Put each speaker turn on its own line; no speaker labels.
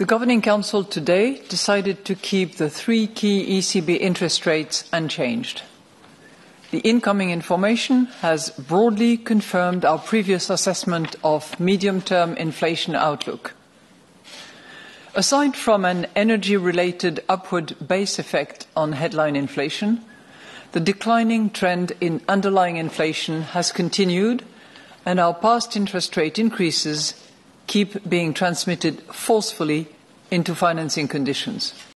The Governing Council today decided to keep the three key ECB interest rates unchanged. The incoming information has broadly confirmed our previous assessment of medium term inflation outlook. Aside from an energy related upward base effect on headline inflation, the declining trend in underlying inflation has continued, and our past interest rate increases keep being transmitted forcefully into financing conditions.